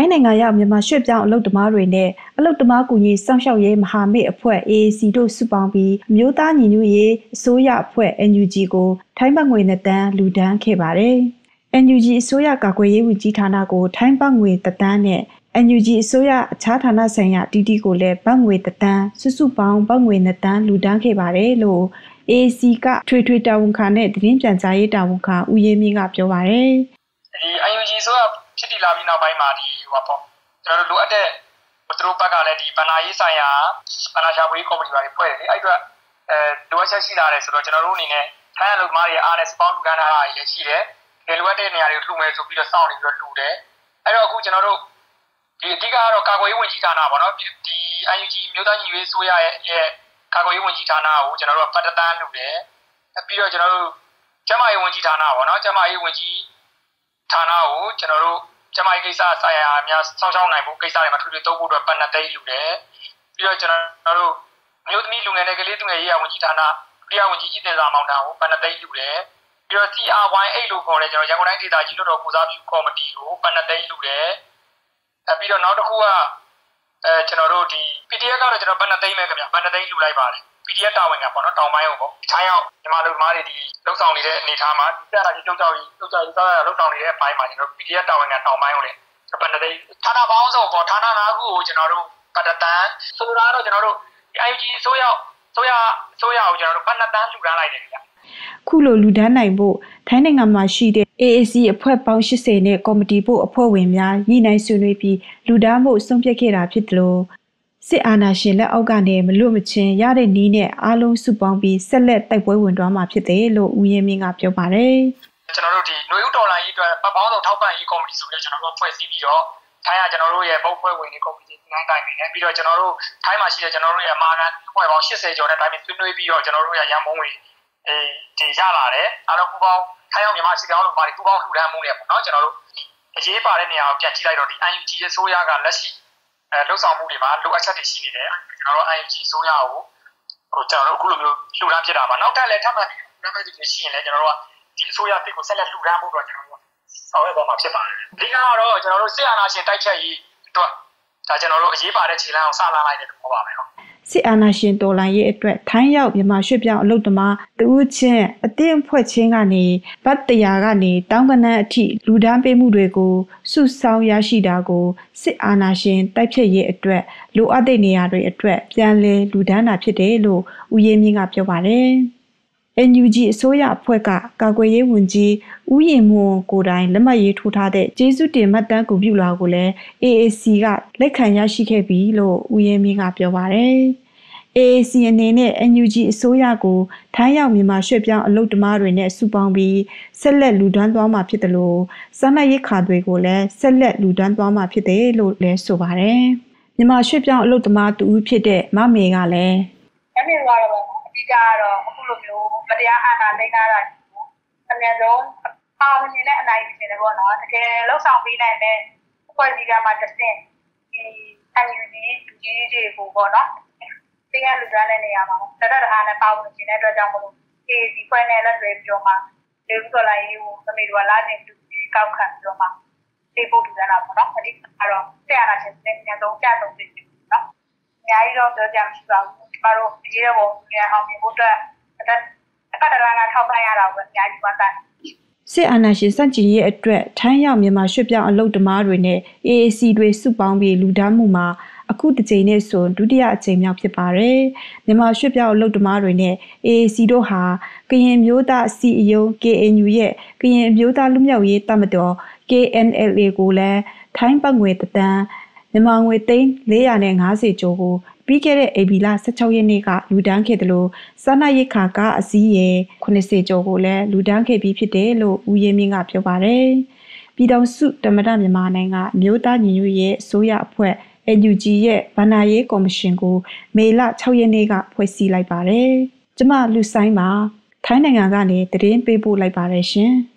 ထိုင်းနိုင်ငံရောက်မြန်မာရွှေ့ပြောင်းအလုပ်သမားတွေနဲ့အလုပ်သမားကူညီစောင့်ရှောက်ရေးမဟာမိတ်အဖွဲ့ AAC တို့စုပေါင်းပြီးအမျိုးသားညီညွတ်ရေးအစိုးရအဖွဲ့ NUG ကိုထိုင်းဘတ်ငွေနဲ့တန်းလူဒန်းခဲ့ပါတယ်။ NUG အစိုးရကာကွယ်ရေးဝန်ကြီးဌာနကိုထိုင်းဘတ်ငွေတန်းနဲ့ NUG အစိုးရအခြားဌာနဆိုင်ရာတီတီကိုလည်းဘတ်ငွေတန်း စုစုပေါင်းဘတ်ငွေနဲ့တန်းလူဒန်းခဲ့ပါတယ်လို့ AC ကထွေထွေတာဝန်ခံနဲ့သတင်းပြန်ကြားရေးတာဝန်ခံဦးရေးမင်းကပြောပါတယ်။ဒီ UNG ဆိုတော့ ဖြစ်တည်လာပြီးနောက်ပိုင်းမှာဒီဟိုပေါ့ကျွန်တော်တို့လိုအပ်တဲ့သူတို့ဘက်ကလည်းဒီဘဏ္ဍာရေးဆိုင်ရာဘဏ္ဍာရှာဖွေးကော်မတီတွေဖွဲ့တယ်လေအဲ့အတွက်အဲလိုအပ်ချက်ရှိလာတယ်ဆိုတော့ကျွန်တော်တို့အနေနဲ့ထိုင်းအလုပ်သမားတွေအားနဲ့စပေါင်းလူကန်းထားတာတွေလည်းရှိတယ်ဒီလိုအပ်တဲ့နေရာတွေကိုလှူမယ်ဆိုပြီးတော့စောင့်နေပြီးတော့လှူတယ်အဲ့တော့အခုကျွန်တော်တို့ဒီအဓိကကတော့ကာကွယ်ရေးဝန်ကြီးဌာနပေါ့နော်ဒီ UNG မြို့သားညီရေးဆိုရရဲ့ကာကွယ်ရေးဝန်ကြီးဌာနကိုကျွန်တော်တို့ကပတ်တန်းလုပ်တယ်ပြီးတော့ကျွန်တော်တို့ကျမရေးဝန်ကြီးဌာနပေါ့နော်ကျမရေးဝန်ကြီးဌာနကိုကျွန်တော်တို့ ကျမရေးကိစ္စဆိုင်ရာများစောင့်ရှောက်နိုင်ဖို့ကိစ္စတွေမှာထူးထူးသုံးဖို့အတွက်ပတ်နှစ်သိန်းလူတယ်ပြီးတော့ကျွန်တော်တို့မြို့သမီးလူငယ်နဲ့ကလေးသူငယ်ရေးရာဝန်ကြီးဌာနဒုတိယဝန်ကြီးကြီးတင်စာမောင်တန်းကိုပတ်နှစ်သိန်းလူတယ်ပြီးတော့ CRY8 လို့ခေါ်တဲ့ကျွန်တော်ရန်ကုန်တိုင်းဒေသကြီးလွှတ်တော်ကိုစားပြုကော်မတီကိုပတ်နှစ်သိန်းလူတယ်အဲပြီးတော့နောက်တစ်ခုကအဲကျွန်တော်တို့ဒီ PDF ကတော့ကျွန်တော်ပတ်နှစ်သိန်းပဲခင်ဗျပတ်နှစ်သိန်းလူလိုက်ပါတယ် PDF တာဝန်ကပေါ့နော်တောင်ပိုင်းကိုပေါ့ထိုင်းရောက်ညီမတို့ဓမ္မတွေဒီလောက်ဆောင်နေတဲ့အနေအထားမှာတက်လာကြီးကြောက်ကြောက်ကြီးကြောက်ကြောက်ကြီးစားရလောက်ဆောင်နေတဲ့အပိုင်းမှာကျွန်တော် PDF တာဝန်ကတောင်ပိုင်းကိုလေပတ်နှစ်သိန်းဌာနပေါင်းစုံပေါ့ဌာန၅ခုကိုကျွန်တော်တို့ပတ်တန်ဆိုလိုတာတော့ကျွန်တော်တို့ IUG ဆိုရဆိုရဆိုရကိုကျွန်တော်တို့ပတ်နှစ်တန်းလူတန်းလိုက်တယ်ခင်ဗျခုလိုလူဒန်းနိုင်ဖို့ထိုင်းနိုင်ငံမှာရှိတဲ့ AAC အဖွဲ့ပေါင်း80နဲ့ကော်မတီဖို့အဖွဲ့ဝင်များညှိနှိုင်းဆွေးနွေးပြီးလူဒန်းမှုဆုံးဖြတ်ခဲ့တာဖြစ်တယ်လို့ စစ်အာဏာရှင်လက်အောက်ကနေမလွတ်မချင်းရတဲ့နီးနဲ့အားလုံးစုပေါင်းပြီးဆက်လက်တိုက်ပွဲဝင်သွားမှာဖြစ်တယ်လို့ဦးရင်မင်းကပြောပါတယ်ကျွန်တော်တို့ဒီຫນွေဥတော်လိုင်းရေးအတွက်ပတ်ပေါင်းဆောင်ထောက်ပံ့ရေးကော်မတီဆိုပြီးကျွန်တော်တို့ဖွဲ့စည်းပြီးတော့ထိုင်းကကျွန်တော်တို့ရဲ့ဘုတ်ဖွဲ့ဝင်တွေကော်မတီနိုင်တိုင်းနေတယ်ပြီးတော့ကျွန်တော်တို့ထိုင်းမှာရှိတဲ့ကျွန်တော်တို့ရဲ့အမာခံဖွဲ့ပေါင်း80ကျော်နဲ့တိုင်းပြီးဆွေးနွေးပြီးတော့ကျွန်တော်တို့ရဲ့ရန်မုံတွေအေးဒီရလာတယ်အားလုံးပူပေါင်းထိုင်းရောက်မြန်မာစီကောင်လို့ပါတယ်ပူပေါင်းထူထမ်းမှုနဲ့ပေါ့နော်ကျွန်တော်တို့အရေးပါတဲ့နေရာကိုပြန်ကြည့်လိုက်တော့ဒီ IUG ရဲ့ဆိုရကလက်ရှိ အဲလှုပ်ဆောင်မှုတွေမှာလိုအပ်ချက်တွေရှိနေတယ်ကျွန်တော်တို့ ING ဆိုရကိုဟိုကျွန်တော်တို့အခုလိုမျိုးလှူဒန်းဖြစ်တာပါနောက်ထပ်လည်းထပ်မံနံပါတ်တွေရှိရင်လည်းကျွန်တော်တို့ကဒီအစိုးရတစ်ကိုဆက်လက်လှူဒန်းဖို့တော့ကျွန်တော်တို့ဆောင်ရွက်ပေါ်မှာဖြစ်ပါတယ်အဓိကတော့ကျွန်တော်တို့ဆေးအာဏာရှင်တိုက်ချက်ရေးအတွက် ဒါကျွန်တော်တို့အရေးပါတဲ့ခြေလှမ်းအောင်စလာလိုက်တဲ့သဘောပါပဲဟုတ်စစ်အာဏာရှင်တော်လှန်ရေးအတွက်ထိုင်းရောက်မြန်မာရွှေ့ပြောင်းအလုပ်သမားတဦးချင်းအသင်းဖွဲ့ချင်းကနေဗတ်တရာကနေတောင်းကနန်းအထိလူဒန်းပေးမှုတွေကိုစုဆောင်းရရှိတာကိုစစ်အာဏာရှင်တိုက်ဖြတ်ရေးအတွက်လိုအပ်တဲ့နေရာတွေအတွက်ပြန်လည်လူဒန်းတာဖြစ်တယ်လို့ဦးရင်းမြင့်ကပြောပါတယ်။ NUG အစိုးရအဖွဲ့ကကာကွယ်ရေးဝန်ကြီးဦးရင်မွန်ကိုတိုင်လက်မှတ်ရေးထိုးထားတဲ့ကျေးဇူးတင်မှတ်တမ်းကူပြုလာကိုလည်း AAC ကလက်ခံရရှိခဲ့ပြီလို့ဦးရဲမင်းကပြောပါတယ်။ AAC အနေနဲ့ NUG အစိုးရကိုထိုင်းရောက်မြန်မာရွှေ့ပြောင်းအလုပ်သမားတွေနဲ့စုပေါင်းပြီးဆက်လက်လူဒန်းသွားမှာဖြစ်တယ်လို့စာနာရေးခါတွေကိုလည်းဆက်လက်လူဒန်းသွားမှာဖြစ်တယ်လို့လည်းဆိုပါတယ်။မြန်မာရွှေ့ပြောင်းအလုပ်သမားတူဦးဖြစ်တဲ့မမေကလည်းအမေကတော့အဓိ ကကတော့အခုလိုမျိုးမတရားအာဏာသိမ်းထားတာကိုအများဆုံးပါဝင်နေတဲ့အနိုင်နေတယ်ပေါ့နော်တကယ်လှုပ်ဆောင်ပေးနိုင်တဲ့အဖွဲ့အစည်းကမှတစ်ဆင့်ဒီ NUG ကြီးကြီးကိုပေါ့နော်တင်းရလူသားတဲ့နေရာမှာတရတအားနဲ့ပါဝင်နေတဲ့အတွက်ကြောင့်မလို့ AC ဖွဲ့နဲ့လက်တွေပြောမှာဒီဥစ္စာလိုက်ယူသမီးတို့ကလာတင်တူကောက်ခံပြောမှာဒီပို့တူတာပေါ့နော်အဓိကတော့ဆရာနာရှင်တဲ့ညတော့ကြတော့ပြီနော်အများကြီးတော့ပြောကြမှာရှိပါဘူး ကျမတို့ဒီရဲဘော်ပြန်အောင်မြင်ဖို့အတွက်ကတရကထောက်ပံ့ရတာပဲအများကြီးပါတာစစ်အာဏာရှင်စန့်ကျင်ရေးအတွက်ထိုင်းရောက်မြန်မာရွှေ့ပြောင်းအလုပ်သမားတွေနဲ့ AAC တွေစုပေါင်းပြီးလူဒန်းမှုမှာအခုတစ်ကြိမ်နဲ့ဆိုဒုတိယအကြိမ်မြောက်ဖြစ်ပါတယ်။မြန်မာရွှေ့ပြောင်းအလုပ်သမားတွေနဲ့ AAC တို့ဟာကရင်မျိုးသားအစည်းအရုံး KNU ရဲ့ကရင်မျိုးသားလူမျိုးရေးတမတော် KNLA ကိုလည်းထိုင်းပတ်ငွေတသန်းမြန်မာငွေသိန်း450ကျော်ကို ပြီးခဲ့တဲ့ဧပြီလ16ရက်နေ့ကလူဒန်းခဲ့တယ်လို့စားနပ်ရိက္ခာကအစည်းရဲ့80ကျော်ကိုလည်းလူဒန်းခဲ့ပြီးဖြစ်တယ်လို့ဦးရဲမင်းကပြောပါတယ်။ပြည်ထောင်စုတမရမြန်မာနိုင်ငံမြို့သားညီညွတ်ရေးအစိုးရအဖွဲ့ NUG ရဲ့ဗဏ္ဍာရေးကော်မရှင်ကိုမေလ6ရက်နေ့ကဖွဲ့စည်းလိုက်ပါတယ်။ကျမလူဆိုင်မှာထိုင်းနိုင်ငံကနေတည်င်းပေးပို့လိုက်ပါတယ်ရှင်။